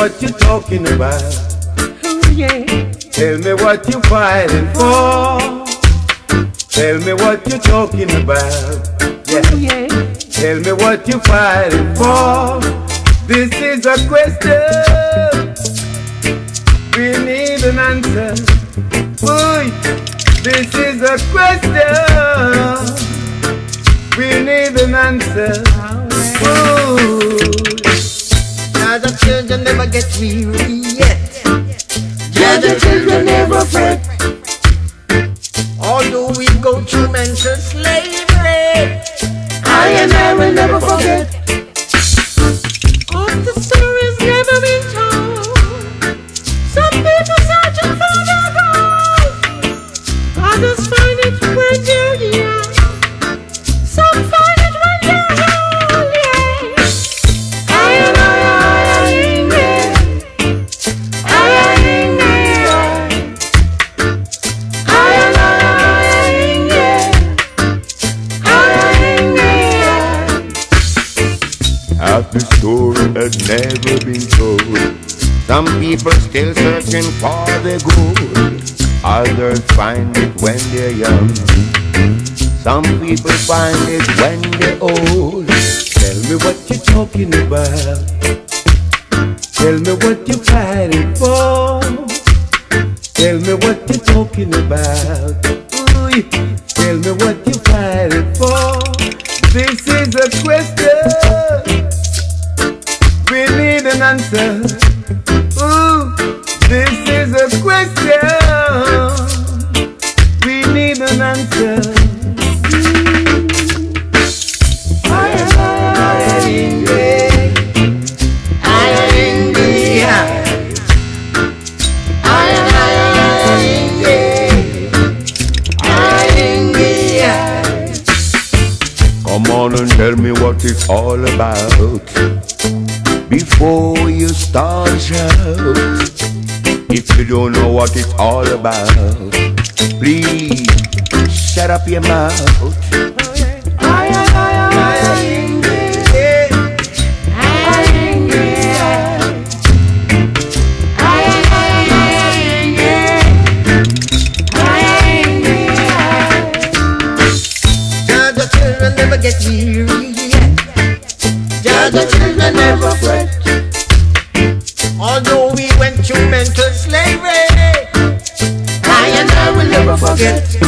what you're talking about. Oh, yeah. Tell me what you're fighting for. Tell me what you're talking about. Yeah. Oh, yeah. Tell me what you're fighting for. This is a question. We need an answer. Boy, this is a question. We need an answer. Ooh. Never get weary yet. The children never fret. Although we go through mental slavery. I and I will never forget. Story had never been told. Some people still searching for the gold. Others find it when they're young. Some people find it when they're old. Tell me what you're talking about. Tell me what you're fighting for. Tell me what you're talking about. Ooh, tell me what you're fighting for. This is a question. Ooh, this is a question. We need an answer. Come on and tell me what it's all about before you start shout. If you don't know what it's all about, please shut up your mouth. I am, I am, I am angry. I Yeah.